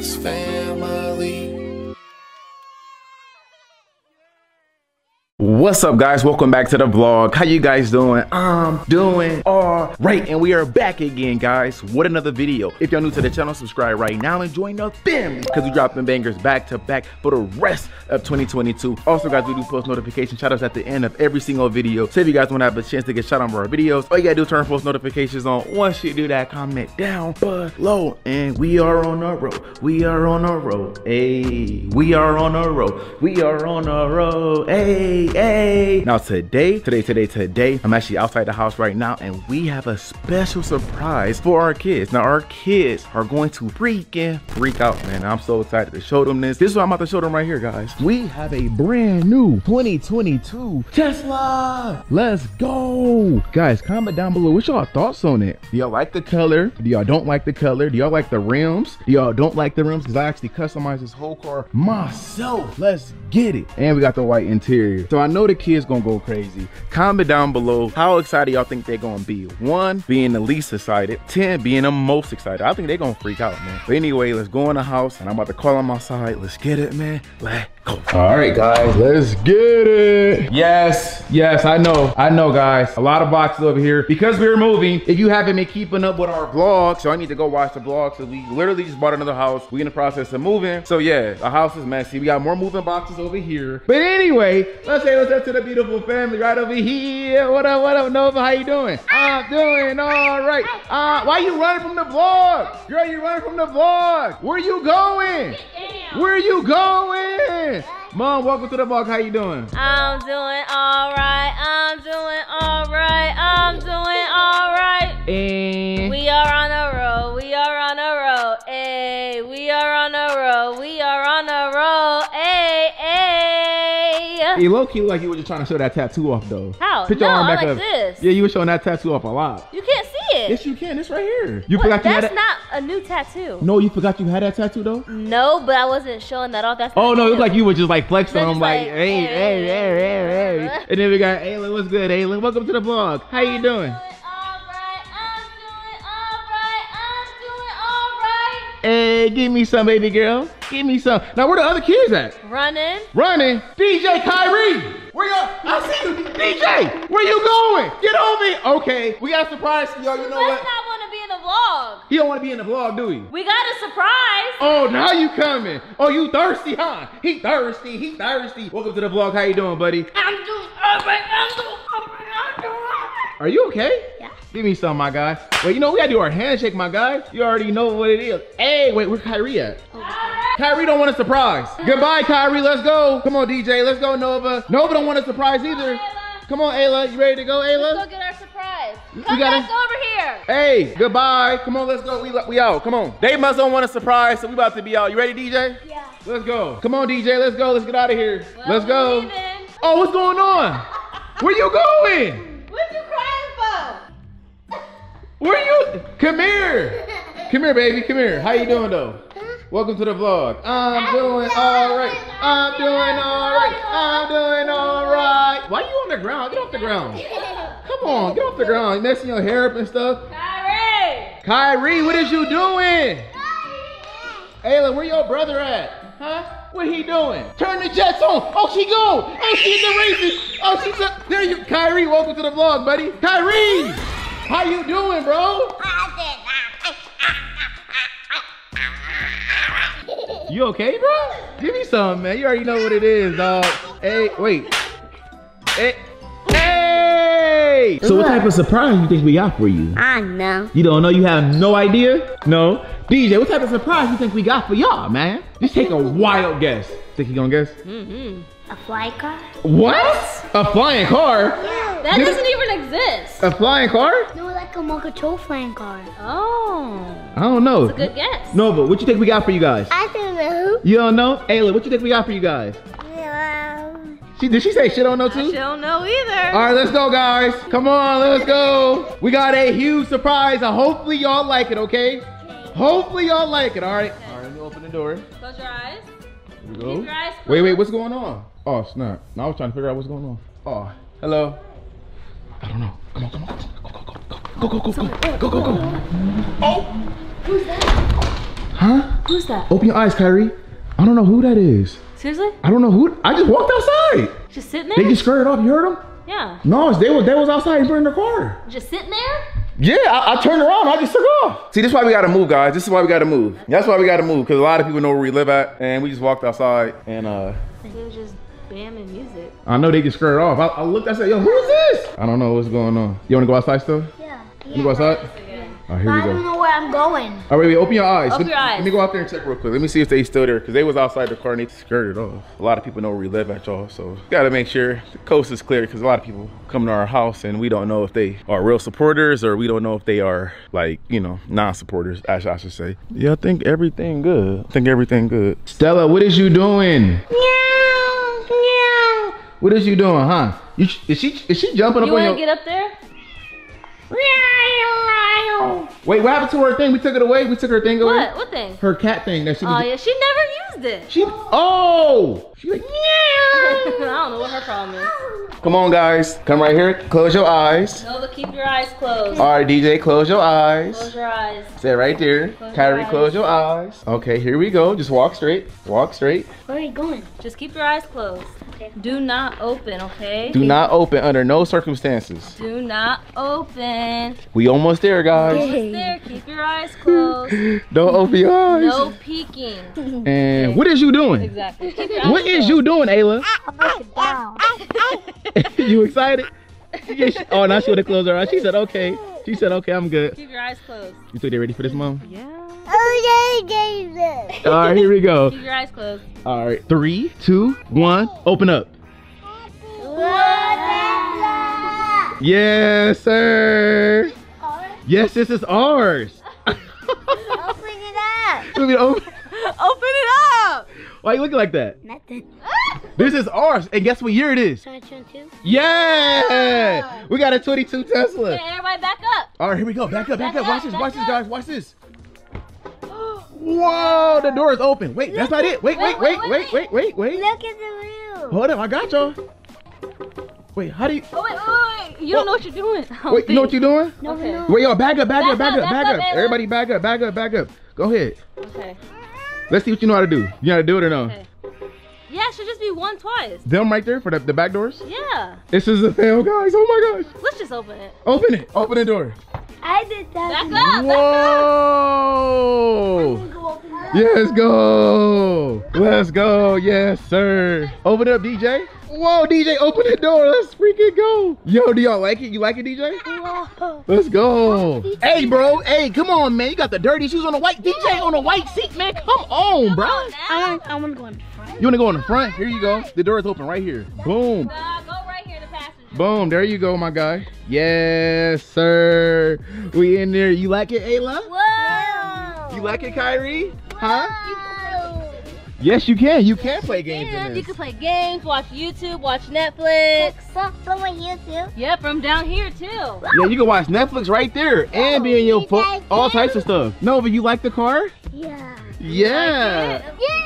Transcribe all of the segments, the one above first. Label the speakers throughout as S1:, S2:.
S1: Family.
S2: What's up guys? Welcome back to the vlog. How you guys doing? I'm doing all right and we are back again guys What another video. If y'all new to the channel, subscribe right now and join the family because we dropping bangers back to back for the rest of 2022. Also guys, we do post notification shout outs at the end of every single video. So if you guys want to have a chance to get shout out for our videos, all you gotta do is turn post notifications on. Once you do that, comment down below. And we are on a road. We are on a road. Hey, we are on a road. We are on a road. Hey, hey. Now today, today, today, today, I'm actually outside the house right now and we have a special surprise for our kids. Now our kids are going to freaking freak out, man. I'm so excited to show them this. This is what I'm about to show them right here, guys. We have a brand new 2022 Tesla. Let's go. Guys, comment down below. What's y'all thoughts on it? Do y'all like the color? Do y'all don't like the color? Do y'all like the rims? Do y'all don't like the rims? Because I actually customized this whole car myself. Let's get it. And we got the white interior. So I know the kids gonna go crazy. Comment down below how excited y'all think they're gonna be. One, being the least excited. 10, being the most excited. I think they're gonna freak out, man. But anyway, let's go in the house and I'm about to call them outside. Let's get it, man. Let go. All right, guys, let's get it. Yes, yes, I know. I know, guys. A lot of boxes over here. Because we're moving, if you haven't been keeping up with our vlogs, so I need to go watch the vlog. So we literally just bought another house. We in the process of moving. So yeah, the house is messy. We got more moving boxes over here. But anyway, let's say what's up to the beautiful family right over here. What up, what up, Nova? How you doing? I'm doing all right. Uh, why you running from the vlog? Girl, you running from the vlog. Where you going? Where you going? Mom, welcome to the vlog. How you doing?
S3: I'm doing all right. I'm doing all right. I'm doing all right.
S2: And
S3: We are on a roll. We are on a roll. Hey, we are on a roll. We are on a roll. Hey, hey.
S2: you low key like you were just trying to show that tattoo off though.
S3: How?
S2: Put your
S3: No,
S2: arm
S3: I
S2: back
S3: like
S2: up.
S3: this.
S2: Yeah, you were showing that tattoo off a lot.
S3: You can't it.
S2: Yes, you can. It's right here. You
S3: What?
S2: forgot you had
S3: That's
S2: it.
S3: not a new tattoo.
S2: No, you forgot you had that tattoo though.
S3: No, but I wasn't showing that off. That's
S2: Oh no, it looked like you were just like flexing
S3: No,
S2: on
S3: just
S2: them, like, hey, hey, hey, hey, hey. And then we got Ayla. What's good, Ayla? Welcome to the vlog. How you doing?
S3: I'm doing all right. I'm doing all right. I'm doing all right.
S2: Hey, give me some, baby girl. Give me some. Now, where the other kids at?
S3: Running.
S2: Running. DJ Kyrie. Where you? I see you. DJ, where you going? Get on me. Okay, we got a surprise for y'all. You know what?
S3: not want to be in the vlog.
S2: He don't want to be in the vlog, do he?
S3: We got a surprise.
S2: Oh, now you coming. Oh, you thirsty, huh? He thirsty. He thirsty. Welcome to the vlog. How you doing, buddy?
S3: I'm doing all right. I'm doing all right. I'm doing.
S2: Are you okay?
S3: Yeah.
S2: Give me some, my guy. Well, you know, we gotta do our handshake, my guy. You already know what it is. Hey, wait, where's Kyrie at? Kyrie don't want a surprise. Goodbye, Kyrie. Let's go. Come on, DJ. Let's go, Nova. Nova don't want a surprise either. Come on, Ayla. You ready to go, Ayla?
S3: Let's go get our surprise.
S2: We gotta-
S3: back over here.
S2: Hey, goodbye. Come on, let's go. We, we out. Come on. They must don't want a surprise, so we about to be out. You ready, DJ?
S3: Yeah.
S2: Let's go. Come on, DJ. Let's go. Let's get out of here. let's go. Oh, what's going on? Where you going?
S3: What you crying
S2: Where you? Come here. Come here, baby. Come here. How you doing, though? Welcome to the vlog. I'm doing all right. I'm doing all right. I'm doing all right. Why you on the ground? Get off the ground. Come on, get off the ground. You messing your hair up and stuff.
S3: Kyrie.
S2: Kyrie, what is you doing? Ayla, where your brother at? Huh? What he doing? Turn the jets on. Oh, she go. Oh, she's the races. Oh, she's up. There you, Kyrie. Welcome to the vlog, buddy. Kyrie, how you doing, bro? You okay, bro? Give me some, man. You already know what it is, dog. Hey, wait. Hey. Hey! So what type of surprise you think we got for you?
S3: I know.
S2: You don't know? You have no idea? No? DJ, what type of surprise you think we got for y'all, man? Just take a wild guess. Think you gonna guess?
S3: Mm-hmm.
S4: A fly car?
S2: What? A flying car?
S3: That
S2: Did-
S3: doesn't even exist.
S2: A flying car?
S4: No, like a mocha control flying car.
S3: Oh.
S2: I don't know.
S3: That's a good guess.
S2: No, but what you think we got for you guys?
S4: I don't know.
S2: You don't know? Ayla, what you think we got for you guys? She, did she say she don't know
S3: I
S2: she
S3: don't know either.
S2: All right, let's go, guys. Come on, let's go. We got a huge surprise, and hopefully y'all like it, okay? okay. Hopefully y'all like it, all right? All right, let me open the door.
S3: Close your eyes.
S2: Here we go.
S3: Keep your eyes
S2: Wait, wait, what's going on? Oh snap! Now I was trying to figure out what's going on. Oh, hello. I don't know. Come on, come on. Go, go, go, go, go, go, go, go. go, go. Oh!
S3: Who's that?
S2: Huh?
S3: Who's that?
S2: Open your eyes, Kyrie. I don't know who that is.
S3: Seriously?
S2: I don't know who. I just walked outside.
S3: Just sitting there?
S2: They just skirted off. You heard them?
S3: Yeah.
S2: No, they was, they was outside in front the car.
S3: Just sitting there?
S2: Yeah, I, I, turned around. I just took off. See, this is why we gotta move, guys. This is why we gotta move. That's why we gotta move, because a lot of people know where we live at, and we just walked outside and uh.
S3: They just bamming music.
S2: I know they just skirted off. I, I looked. I said, "Yo, who is this?" I don't know what's going on. You wanna go outside still?
S4: Yeah.
S2: You go outside? All right, here we
S4: I don't know where I'm going.
S2: All right, wait, open your eyes.
S3: Open
S2: let,
S3: your eyes.
S2: Let me go out there and check real quick. Let me see if they still there because they was outside the car and they skirted off. A lot of people know where we live at, y'all. So gotta make sure the coast is clear because a lot of people come to our house and we don't know if they are real supporters or we don't know if they are like you know non-supporters. As I should say. Yeah, I think everything good. I think everything good. Stella, what is you doing? What is you doing, huh? You, is she is she jumping
S3: You
S2: up on
S3: wanna get up there?
S2: Wait, what happened to her thing? We took it away. We took her thing away.
S3: What? What thing?
S2: Her cat thing that she was.
S3: Oh yeah, she never used it.
S2: She oh she like
S3: I don't know what her problem is.
S2: Come on guys, come right here. Close your eyes.
S3: No, but keep your eyes closed.
S2: All right, DJ, close your eyes.
S3: Close your eyes.
S2: Stay right there.
S3: Close
S2: Kyrie,
S3: your
S2: close your eyes. Okay, here we go. Just walk straight. Walk straight.
S4: Where are you going?
S3: Just keep your eyes closed.
S4: Okay.
S3: Do not open, okay?
S2: Do not open under no circumstances.
S3: Do not open.
S2: We almost there, guys.
S3: Almost there. Keep your eyes closed.
S2: Don't open your eyes.
S3: No peeking.
S2: And what is you doing?
S3: Exactly. Keep your eyes
S2: What is
S3: closed.
S2: you doing, Ayla?
S4: I'll break it down.
S2: you excited? Yeah, she- oh, now she want to close her eyes. She said, okay. She said, okay, I'm good.
S3: Keep your eyes closed.
S2: You think they're ready for this, mom?
S3: Yeah.
S4: Oh, Jesus.
S2: All right, here we go.
S3: Keep your eyes closed.
S2: All right, three, two, one, open up. Yes, sir. Yes, this is ours.
S4: Open it up.
S2: Let me open-
S3: Open it up.
S2: Why you looking like that?
S4: Nothing.
S2: This is ours, and guess what year it is?
S4: Can I turn two?
S2: Yeah, we got a 22 Tesla.
S3: Okay, everybody back up.
S2: All right, here we go. Back up, back
S3: Back
S2: up. Watch
S3: up,
S2: this,
S3: back
S2: watch this, guys. Watch this. Whoa, the door is open. Wait, that's not it. Wait, wait, wait, wait, wait, wait, wait.
S4: Look at the wheel.
S2: Hold up, I got y'all. Wait, how do you?
S3: Oh wait, wait, wait. You don't know what you're doing.
S2: Wait, you know what you're doing?
S4: No,
S3: Okay.
S4: no.
S2: Wait, yo, back up, back,
S3: Back
S2: up, back
S3: up,
S2: up, back
S3: back
S2: up.
S3: up,
S2: Everybody, back up, back up, back up. Go ahead.
S3: Okay.
S2: Let's see what you know how to do. You know how to do it or no?
S3: Okay. Yeah, it should just be one twice.
S2: Them right there for the, the back doors.
S3: Yeah.
S2: This is a fail, guys. Oh my gosh.
S3: Let's just open it.
S2: Open it. Open the door.
S4: I did that.
S3: Back up.
S2: Whoa.
S4: Go open it.
S2: Yes, go. Let's go. Yes, sir. Open it up, DJ. Whoa, DJ, open the door. Let's freaking go. Yo, do y'all like it? You like it, DJ?
S4: Whoa.
S2: Let's go. Hey, bro. Hey, come on, man. You got the dirty shoes on the white DJ on the white seat, man. Come on, bro.
S3: On
S4: I want, I want to go in the front.
S2: You wanna go in the front? Here you go. The door is open right here. Boom.
S3: Nah, go right here to passenger.
S2: Boom. There you go, my guy. Yes, sir. We in there. You like it, Ayla?
S4: Whoa.
S2: You like it, Kyrie? Huh?
S4: Whoa.
S2: Yes, you can. You can play games
S3: And
S2: in
S3: you can play games, watch YouTube, watch Netflix.
S4: So, from my YouTube.
S3: Yeah, from down here too.
S2: Yeah, you can watch Netflix right there and be in your phone. All types of stuff. No, but you like the car?
S4: Yeah.
S2: Yeah.
S4: Yeah.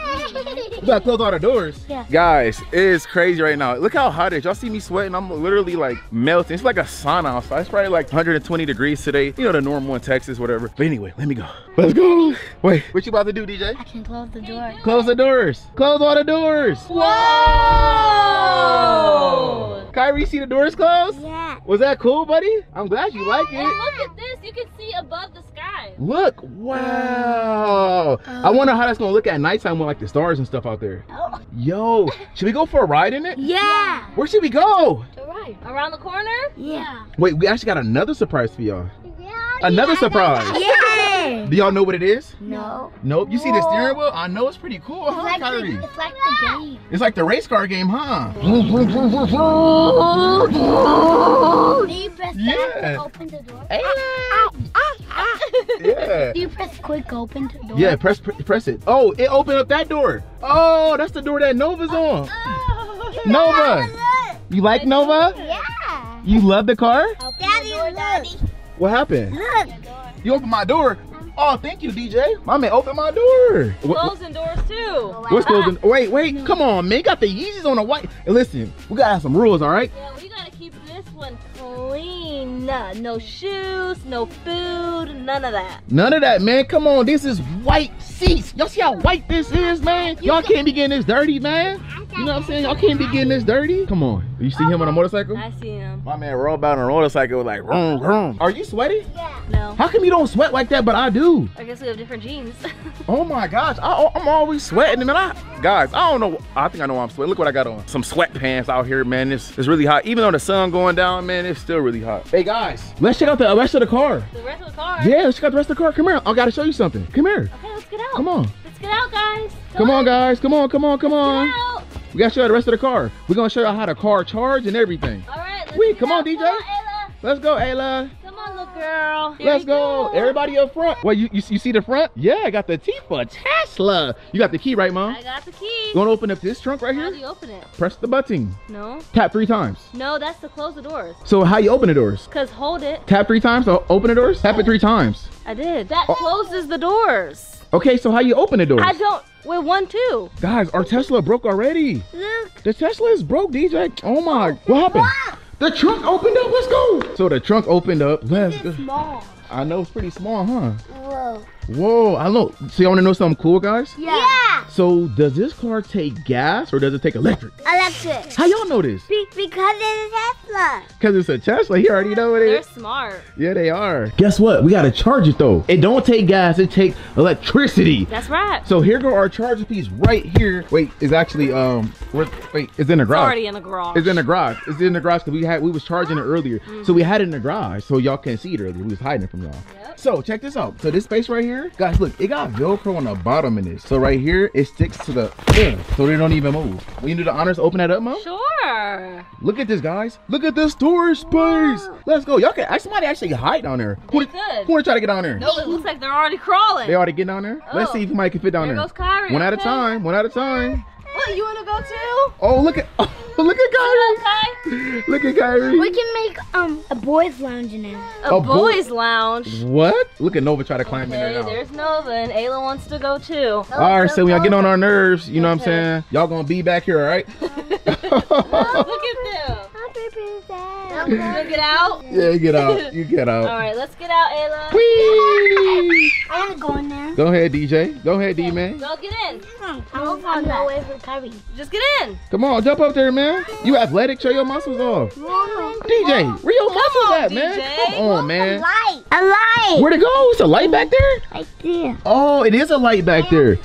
S2: You gotta close all the doors.
S4: Yeah.
S2: Guys, it is crazy right now. Look how hot it is. Y'all see me sweating? I'm literally like melting. It's like a sauna outside. It's probably like 120 degrees today. You know, the normal in Texas, whatever. But anyway, let me go. Let's go. Wait, what you about to do, DJ?
S4: I can close the door.
S2: Close the doors. Close all the doors.
S3: Whoa!
S2: Kyrie, see the doors closed?
S4: Yeah.
S2: Was that cool, buddy? I'm glad you like it.
S3: look at this, you can see above the sky.
S2: Look, wow. I oh. wonder how that's gonna look at nighttime with like the stars and stuff out there. Oh. Yo, should we go for a ride in it?
S4: Yeah.
S2: Where should we go?
S4: right.
S3: Around the corner?
S4: Yeah.
S2: Wait, we actually got another surprise for y'all. Yeah. Another surprise.
S4: Yeah.
S2: Do y'all know what it is?
S4: No.
S2: Nope. You see the steering wheel? I know it's pretty cool,
S4: It's
S2: huh,
S4: like,
S2: Kyrie?
S4: the, it's like the game.
S2: It's like the race car game, huh?
S4: Do you press that
S2: Yeah.
S4: to open the door?
S2: Yeah.
S4: Do you press quick open the door?
S2: Yeah, press press it. Oh, it opened up that door. Oh, that's the door that Nova's oh, on. Oh. Nova. You like Nova?
S4: Yeah.
S2: You love the car?
S4: Daddy, look.
S2: What happened?
S4: Look.
S2: You opened my door. Oh, thank you, DJ. My man, open my door. What- what-
S3: Closing doors too.
S2: What's closing? Wait, wait, come on, man. Got the Yeezys on the white. Listen, we gotta have some rules, all right?
S3: Yeah, we gotta keep this one clean. No shoes, no food, none of that.
S2: None of that, man. Come on, this is white seats. Y'all see how white this is, man? Y'all can't be getting this dirty, man. You know what I'm saying? Y'all can't be getting this dirty. Come on. You see him on a motorcycle?
S3: I see him.
S2: My man rolled out on a motorcycle like vroom, vroom. Are you sweaty? Yeah.
S3: No.
S2: How come you don't sweat like that, but I do?
S3: I guess we have different jeans.
S2: Oh my gosh, I, oh, I'm always sweating, man. I, guys, I don't know. I think I know why I'm sweating. Look what I got on. Some sweatpants out here, man. It's, it's really hot. Even though the sun going down, man, it's still really hot. Hey guys, let's check out the uh, rest of the car.
S3: the rest of the car.
S2: Yeah, let's check out the rest of the car. Come here. I gotta show you something. Come here.
S3: Okay, let's get out.
S2: Come on.
S3: Let's get out, guys.
S2: Come on, guys. Come on, come on, come
S3: Get
S2: on.
S3: out.
S2: We gotta show you the rest of the car. We're gonna show you how the car charge and everything.
S3: All right. Let's
S2: Wait,
S3: get
S2: come on. DJ.
S3: Come on, Ayla.
S2: Let's go, Ayla.
S3: Come on, little girl. There
S2: Let's
S3: you
S2: go. Everybody up front. Wait, you, you, you see the front? Yeah, I got the T for Tesla. You got the key, right, Mom?
S3: I got the key.
S2: You wanna open up this trunk right here?
S3: How do you open it?
S2: Press the button.
S3: No.
S2: Tap three times.
S3: No, that's to close the doors.
S2: So how you open the doors?
S3: Cause hold it.
S2: Tap three times to open the doors? Tap it three times.
S3: I did. That
S2: Oh.
S3: closes the doors.
S2: Okay, so how you open the doors?
S3: I don't. With one, two.
S2: Guys, our Tesla broke already.
S3: Look.
S2: The Tesla is broke, DJ. Oh my, what happened? The trunk opened up, let's go. So the trunk opened up, let's go.
S4: Small.
S2: I know it's pretty small, huh? Mm.
S4: Whoa.
S2: Whoa, I know. So y'all wanna know something cool, guys?
S4: Yeah.
S2: So does this car take gas or does it take electric?
S4: Electric.
S2: How y'all know this?
S4: Be- because it's a Tesla.
S2: Cause it's a Tesla. you already know what it
S3: They're smart.
S2: Yeah, they are. Guess what? We gotta charge it though. It don't take gas, it take electricity.
S3: That's right.
S2: So here go our charger piece right here. Wait, it's actually um, where, wait, it's in the
S3: It's
S2: garage.
S3: already in the garage.
S2: It's in the garage. It's in the garage because we had we was charging it earlier. So we had it in the garage so y'all can see it earlier. We was hiding it from y'all.
S3: Yep.
S2: So check this out. So this space right here, guys, look, it got Velcro on the bottom of this. So right here, it sticks to the yeah, so they don't even move. When you do the honors, open that up, Mo.
S3: Sure.
S2: Look at this, guys. Look at this storage space. Let's go. Y'all can somebody actually hide down there. Who,
S3: They
S2: to-
S3: could.
S2: who wanna try to get down there?
S3: No, it looks like they're already crawling.
S2: They already get down there? Let's
S3: Oh.
S2: see if somebody can fit down
S3: there
S2: there.
S3: Kyrie.
S2: One at a time. One at a time.
S3: What, you want to go too?
S2: Oh, look at oh, look at Kyrie.
S3: Okay.
S2: Look at Kyrie.
S4: We can make um a boys lounge in there.
S3: A,
S2: A boy-
S3: boys' lounge.
S2: What? Look at Nova try to climb in there now.
S3: there's Nova and Ayla wants to go too.
S2: All right, so when y'all get on our nerves, you know what I'm saying? Y'all gonna be back here, all right?
S3: Look at them.
S4: Happy birthday.
S3: You wanna get out?
S2: yeah, get out. You get out.
S3: All right, let's get out, Ayla.
S2: Whee!
S4: I want to go in there.
S2: Go ahead, DJ. Go ahead, D man.
S3: Go get in.
S4: Hmm, I'm going to wait for Kyrie.
S3: Just get in.
S2: Come on, jump up there, man. You athletic. Show your muscles off. Mm-hmm. DJ, where your muscles
S3: on,
S2: at, man? Come on, man.
S4: A light. A light.
S2: Where'd it go? It's a light back there?
S4: Right there.
S2: Oh, it is a light back there.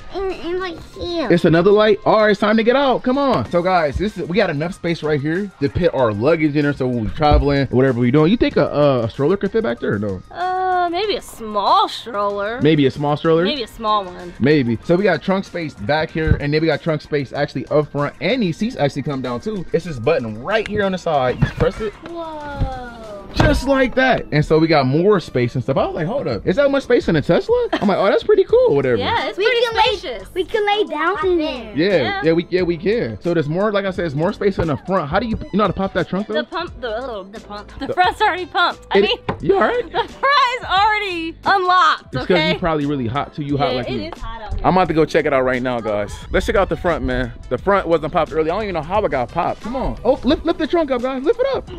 S4: Here.
S2: It's another light. All right, it's time to get out. Come on. So guys, this is we got enough space right here to put our luggage in there. So when we're traveling, whatever we're doing, you think a, uh, a stroller could fit back there? Or no,
S3: Uh, maybe a small stroller.
S2: maybe a small stroller.
S3: Maybe a small one.
S2: Maybe. So we got trunk space back here, and then we got trunk space actually up front, and these seats actually come down too. It's this button right here on the side. You press it
S3: Whoa.
S2: Just like that, and so we got more space and stuff. I was like, hold up, is that much space in a Tesla? I'm like, oh, that's pretty cool, whatever.
S3: Yeah, it's
S4: We
S3: pretty
S4: can lay-
S3: spacious.
S4: We can lay down in there.
S2: Yeah,
S3: Yeah.
S2: yeah, we yeah we can. So there's more, like I said, there's more space in the front. How do you you know how to pop that trunk though?
S3: The pump, the oh, the pump, the front's already pumped. I
S2: It-
S3: mean,
S2: you all right?
S3: the front is already unlocked.
S2: It's because
S3: Okay.
S2: you probably really hot too. You hot
S3: yeah,
S2: like
S3: it
S2: me.
S3: is hot out here.
S2: I'm about to go check it out right now, guys. Let's check out the front, man. The front wasn't popped early. I don't even know how it got popped. Come on. Oh, lift, lift the trunk up, guys. Lift it up.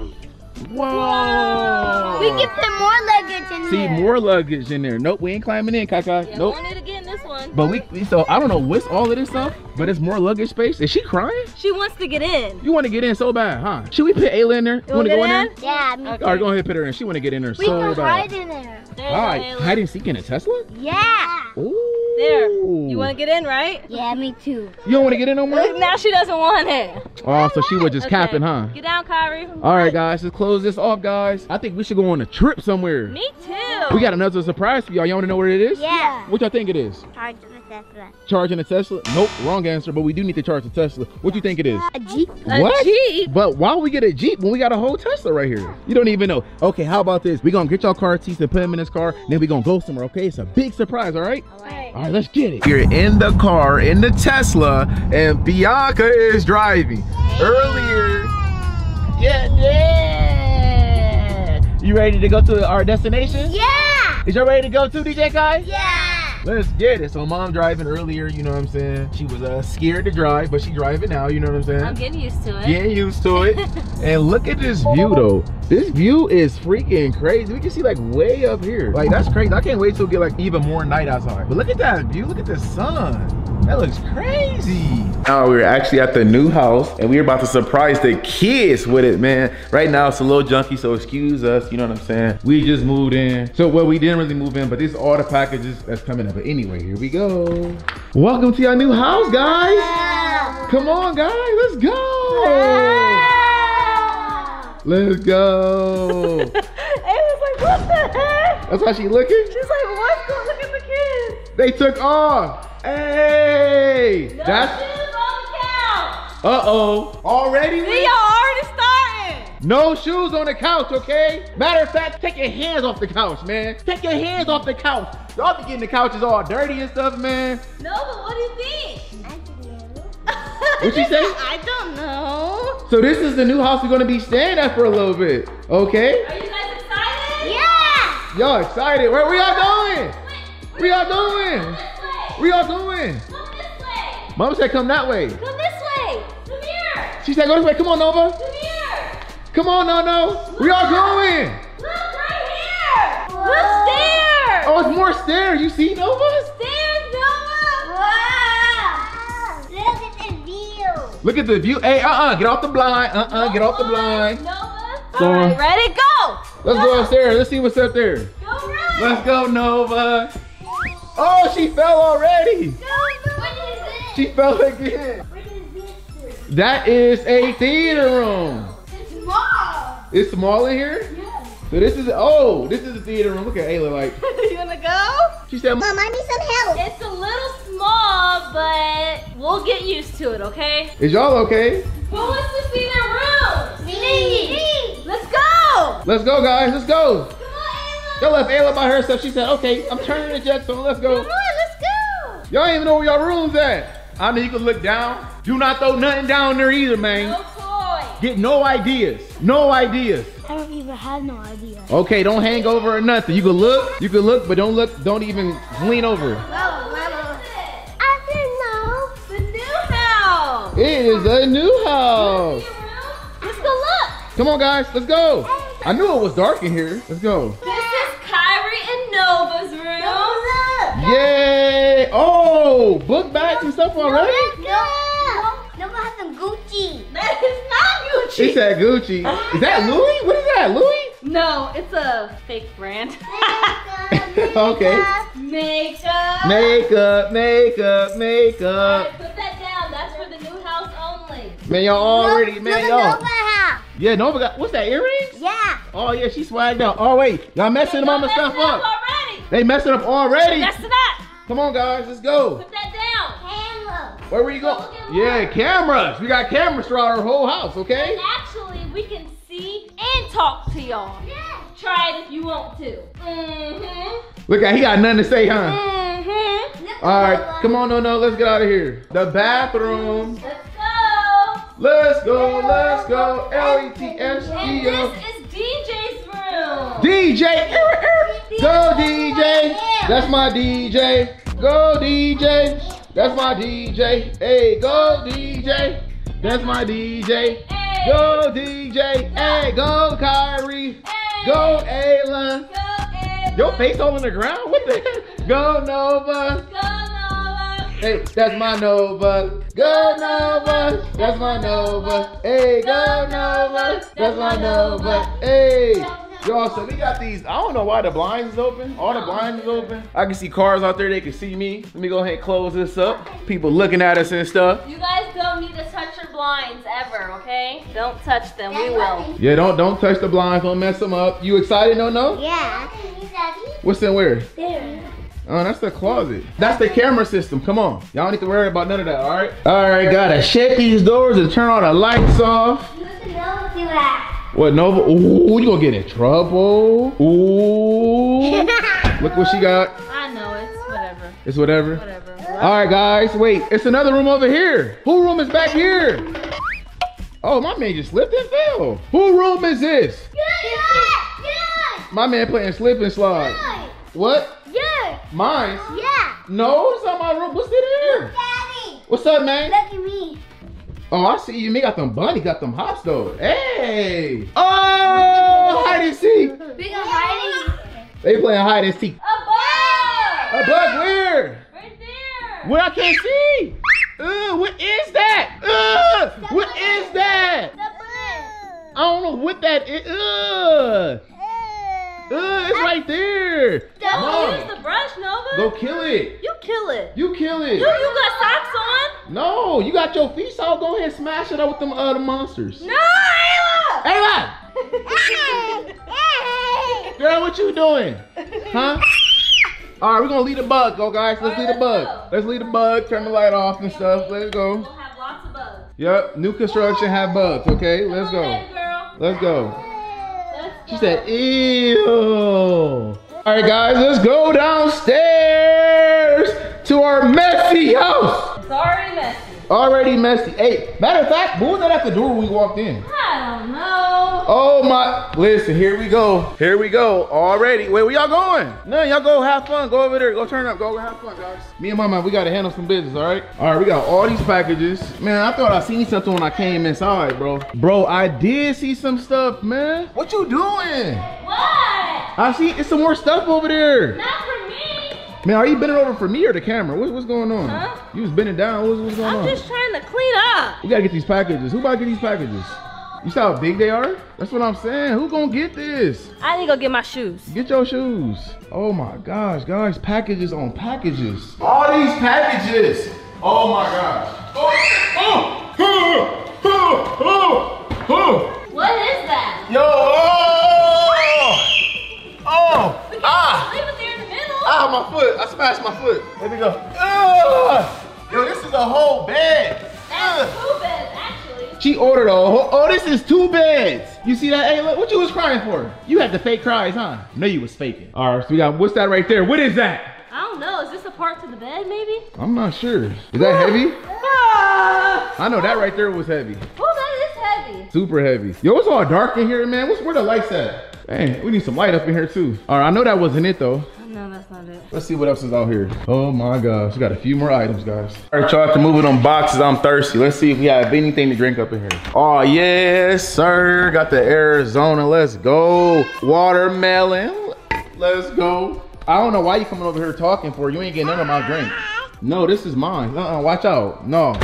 S2: Whoa.
S4: We can put more luggage in
S2: See
S4: there.
S2: more luggage in there. Nope, we ain't climbing in, Kaka.
S3: yeah,
S2: nope.
S3: we want it again this one.
S2: But we, we- so I don't know what's all of this stuff, but it's more luggage space. Is she crying?
S3: She wants to get in.
S2: You want to get in so bad, huh? Should we put Ayla in there? You,
S3: You
S2: want to go in
S3: get
S2: there?
S4: Yeah, me
S3: Okay.
S2: All right, go ahead, put her in. She want to get in there
S4: We
S2: so
S4: can
S2: bad.
S4: hide in there.
S3: There you
S2: All
S3: go,
S2: right,
S3: Ayla.
S2: hide and seek in a Tesla?
S4: Yeah.
S2: Ooh.
S3: There. You want to get in, right?
S4: Yeah, me too.
S2: You don't want to get in no more?
S3: Now she doesn't want it.
S2: Oh, so she was just
S3: Okay.
S2: capping, huh?
S3: Get down, Kyrie.
S2: All right, guys, let's close this off, guys. I think we should go on a trip somewhere.
S3: Me too.
S2: We got another surprise for y'all. Y'all want to know what it is?
S4: Yeah.
S2: What y'all think it is?
S4: Charge the Tesla.
S2: Charging a Tesla? Nope, wrong answer. But we do need to charge a Tesla. What do you think it is?
S4: A Jeep.
S3: A? Jeep?
S2: But why would we get a Jeep when we got a whole Tesla right here? You don't even know. Okay, how about this? We gonna get y'all car seats and put them in this car, then we gonna go somewhere. Okay, it's a big surprise. All right.
S3: All right.
S2: All right, let's get it. You're in the car, in the Tesla, and Biannca is driving. Earlier. Yeah, yeah. You ready to go to our destination?
S4: Yeah.
S2: Is y'all ready to go too, DJ Kai?
S4: Yeah.
S2: Let's get it. So mom driving earlier, you know what I'm saying? She was uh, scared to drive, but she driving now, you know what I'm saying?
S3: I'm getting used to it.
S2: Getting used to it. and look at this view though. This view is freaking crazy. We can see like way up here. Like that's crazy. I can't wait till get like even more night outside. But look at that view. Look at the sun. That looks crazy. Now we're actually at the new house and we're about to surprise the kids with it, man. Right now it's a little junky, so excuse us. You know what I'm saying? We just moved in. So well, we didn't really move in, but this are all the packages that's coming up. But anyway, here we go. Welcome to your new house, guys. Come on, guys. Let's go. Let's go.
S3: Ava's like, what the heck?
S2: That's how she looking?
S3: She's like, what's going Look at the kids.
S2: They took off. Hey.
S3: No
S2: That's
S3: shoes on the couch.
S2: uh-oh. Already?
S3: See, y'all already starting.
S2: No shoes on the couch, okay? Matter of fact, take your hands off the couch, man. Take your hands off the couch. Y'all be getting the couches all dirty and stuff, man.
S3: No, but what do you think?
S2: What'd she say?
S3: I don't know.
S2: So this is the new house we're gonna be staying at for a little bit, okay?
S3: Are you guys excited?
S4: Yeah.
S2: Y'all excited? Where we all going?
S3: Wait,
S2: We y'all doing?
S3: This way.
S2: Where y'all going?
S3: Come this way.
S2: Mama said come that way.
S3: Come this way. Come here.
S2: She said go this way. Come on, Nova.
S3: Come here.
S2: Come on, no, no. Where y'all going?
S3: Look right here. Look there.
S2: Oh, it's more stairs. You see, Nova?
S3: Stairs, Noah.
S4: Wow. Look at the view.
S2: Look at the view. Hey, uh-uh. Get off the blind. Uh-uh. Get off the blind.
S3: Nova.
S2: Go
S3: All right, ready? Go.
S2: Let's go upstairs. Let's see what's up there.
S3: Go run.
S2: Let's go, Nova. Oh, she fell already.
S3: Go, Nova. What is it?
S2: She fell again.
S4: What is this?
S2: That is a theater room.
S4: It's small.
S2: It's small in here? Yes. So this is, oh, this is a theater room. Look at Ayla like.
S3: you wanna go?
S2: She said,
S4: Mom, I need some help.
S3: It's a little small, but we'll get used to it, okay?
S2: is y'all okay?
S3: Who wants to see their room?
S4: Me.
S3: Let's go!
S2: Let's go, guys. Let's go.
S3: Come on,
S2: Y'all left Ayla by herself. She said, okay, I'm turning the jets on. Let's go.
S3: Come on, let's go!
S2: Y'all ain't even know where y'all rooms at. I know you can look down. Do not throw nothing down there either, man.
S3: No toy.
S2: Get no ideas. No ideas.
S4: I don't even have no idea.
S2: Okay, don't hang over or nothing. You can look, you can look, but don't look, don't even lean over.
S4: I didn't know.
S3: The new house.
S2: It is a new house.
S3: Let's go look.
S2: Come on, guys, let's go. I knew it was dark in here. Let's go.
S3: This is Kyrie Nova's room.
S2: Yay! Oh, book bags and stuff already?
S4: don't know. No, no, have some Gucci.
S3: That is not
S2: She
S3: Gucci.
S2: said Gucci. Is that Louis? What is that, Louis?
S3: No, it's a fake brand.
S2: Okay.
S3: Makeup.
S2: Makeup, makeup,
S3: Alright,
S2: makeup.
S3: put that down. That's for the new house only.
S2: Man, y'all already, man, y'all.
S4: house.
S2: Yeah, Nova got, what's that, earrings?
S4: Yeah.
S2: Oh, yeah, she swagged out. Oh, wait, y'all messing mama
S3: Y'all
S2: stuff
S3: messing
S2: up.
S3: Already.
S2: They messing up already.
S3: That's that.
S2: Come on, guys, let's go.
S3: Put that down.
S4: Hello.
S2: Where were you going? Yeah, cameras. We got cameras throughout our whole house, okay?
S3: And actually, we can see and talk to y'all. Try it if you want to. Mm-hmm.
S2: Look at, he got nothing to say, huh?
S3: Mm-hmm.
S2: All right, come on, no, no, let's get out of here. The bathroom.
S3: Let's go.
S2: Let's go, let's go.
S3: And this is DJ's room.
S2: DJ. Go, DJ. That's my DJ. Go, DJ. That's my DJ. Hey, go, DJ. That's my DJ. Go, DJ. Hey, go, Kyrie. Go, Ayla. Your face all on the ground? What the. Go, Nova. Hey, that's my Nova. Go Nova. That's my Nova. Hey, go Nova. That's my Nova. Hey. Y'all, so we got these. I don't know why the blinds is open. All the blinds is open. I can see cars out there. They can see me. Let me go ahead and close this up. People looking at us and stuff.
S3: You guys don't need to touch your blinds ever, okay? Don't touch them. We will.
S2: Yeah, don't don't touch the blinds. Don't mess them up. You excited? No, no.
S4: Yeah.
S2: What's in where?
S4: There.
S2: Oh, that's the closet. That's the camera system. Come on. Y'all don't need to worry about none of that, all right? All right, gotta shut these doors and turn all the lights off. What, Nova? Ooh, you gonna get in trouble. Ooh. Look what she got.
S3: I know, it's whatever.
S2: It's whatever.
S3: Whatever.
S2: All right, guys, wait. It's another room over here. Who room is back here? Oh, my man just slipped and fell. Who room is this? My man playing slip and slide. What?
S4: Yours.
S2: Mine?
S4: Yeah.
S2: No, it's not my room. What's in here?
S4: Daddy.
S2: What's up, man?
S4: Look at me.
S2: Oh, I see you. Me got them bunny, got them hops though. Hey! Oh, hide and seek.
S3: We got hiding.
S2: They playing hide and seek.
S3: A bug!
S2: A bug where?
S3: Right there!
S2: What I can't see? Uh, what is that? Uh, what is that?
S4: The bird.
S2: I don't know what that is. Uh, uh, it's right there.
S3: Don't
S2: Mom,
S3: use the brush, Nova.
S2: go kill it.
S3: You kill it.
S2: You kill it.
S3: You,
S2: it.
S3: you got socks on?
S2: No, you got your feet so go ahead and smash it up with them other monsters.
S3: No, Ayla!
S2: Ayla! Girl, what you doing? Huh? All right, we're gonna leave the bug, go guys. Let's leave the bug. Let's leave the bug. Turn the light off and stuff. Let's go.
S3: We'll have lots of bugs.
S2: Yep, new construction have bugs. Okay, let's go. Let's go. She said, "Ew." All right, guys, let's go downstairs to our messy house.
S3: Already messy.
S2: Hey, matter of fact, what was that at the door when we walked in?
S3: I don't know.
S2: Oh my, listen, here we go. Here we go, already. Wait, where y'all going? No, y'all go have fun. Go over there, go turn up, go have fun, guys. Me and mama, we gotta handle some business, all right? All right, we got all these packages. Man, I thought I seen something when I came inside, bro. Bro, I did see some stuff, man. What you doing?
S3: What?
S2: I see, it's some more stuff over there.
S3: Not for me.
S2: Man, are you bending over for me or the camera? What, what's going on?
S3: Huh?
S2: You was bending down, what's, what's going on?
S3: I'm just trying to clean up.
S2: We gotta get these packages. Who about to get these packages? You see how big they are? That's what I'm saying. Who gonna get this?
S3: I need to go get my shoes.
S2: Get your shoes. Oh my gosh, guys, packages on packages. All these packages. Oh my gosh. Oh, oh, oh, oh, oh.
S3: What is that?
S2: Yo, oh, oh,
S3: We can't
S2: ah,
S3: leave it there in the middle.
S2: Ah, my foot. I smashed my foot. Let me go. Ah. Yo, this is a whole bed.
S3: That's
S2: Ugh.
S3: two beds, actually.
S2: She ordered a whole, oh, this is two beds. You see that? Hey, look, what you was crying for? You had the fake cries, huh? No, you was faking. All right, so we got, what's that right there? What is that?
S3: I don't know. Is this a part to the bed, maybe?
S2: I'm not sure. Is that heavy?
S3: Ah!
S2: I know that right there was heavy.
S3: Oh, that is heavy.
S2: Super heavy. Yo, it's all dark in here, man. What's where the lights at? Dang, we need some light up in here too. All right, I know that wasn't it though.
S3: No, that's not it.
S2: Let's see what else is out here. Oh my gosh, we got a few more items, guys. All right, y'all have to move it on boxes. I'm thirsty. Let's see if we have anything to drink up in here. Oh, yes, sir. Got the Arizona. Let's go. Watermelon. Let's go. I don't know why you coming over here talking for. You ain't getting none of my drink. No, this is mine. Uh-uh, watch out. No,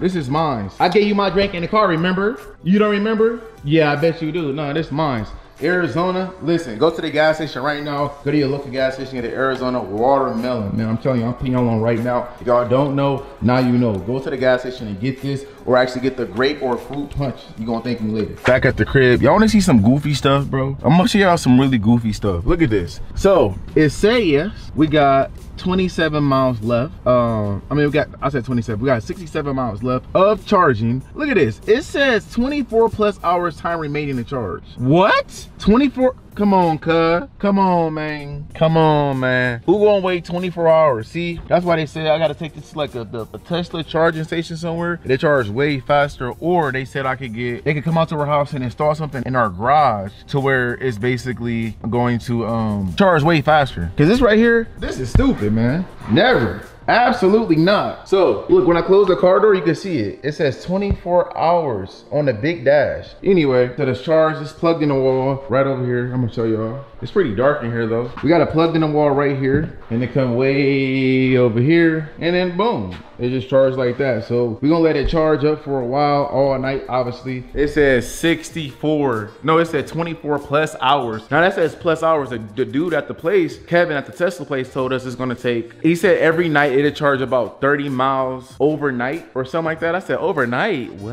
S2: this is mine. I gave you my drink in the car, remember? You don't remember? Yeah, I bet you do. No, this is mine. Arizona, listen, go to the gas station right now. Go to your local gas station, get the Arizona watermelon. Man, I'm telling you, I'm putting y'all on right now. If y'all don't know, now you know. Go to the gas station and get this, or actually get the grape or fruit punch. you gonna thank me later. Back at the crib, y'all wanna see some goofy stuff, bro? I'm gonna show y'all some really goofy stuff. Look at this. So, it says we got 27 miles left. Um, I mean, we got, I said 27. We got 67 miles left of charging. Look at this. It says 24 plus hours time remaining to charge. What? 24? Come on, cuz. Come on, man. Come on, man. Who gonna wait 24 hours? See, that's why they say I gotta take this like a, the, a Tesla charging station somewhere. They charge way faster. Or they said I could get, they could come out to our house and install something in our garage to where it's basically going to um charge way faster. Cause this right here, this is stupid, man. Never. Absolutely not. So look, when I close the car door, you can see it. It says 24 hours on the big dash. Anyway, so the charge is plugged in the wall right over here. I'm gonna show y'all. It's pretty dark in here though. We got it plugged in the wall right here and it come way over here and then boom, it just charged like that. So we're gonna let it charge up for a while, all night, obviously. It says 64. No, it said 24 plus hours. Now that says plus hours. The, the dude at the place, Kevin at the Tesla place told us it's gonna take, he said every night it'll charge about 30 miles overnight or something like that. I said overnight? What?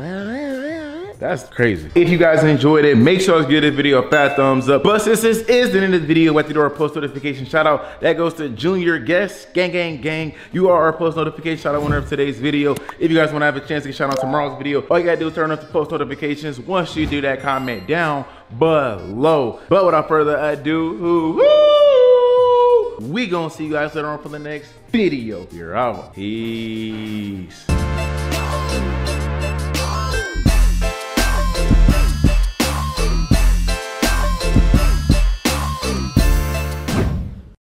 S2: That's crazy. If you guys enjoyed it, make sure to give this video a fat thumbs up. But since this is the end of the video, at the door post notification shout out, that goes to Junior Guest, gang, gang, gang. You are our post notification shout out winner of today's video. If you guys want to have a chance to get shout out tomorrow's video, all you gotta do is turn off the post notifications. Once you do that, comment down below. But without further ado, we gonna see you guys later on for the next video. You're out. Peace.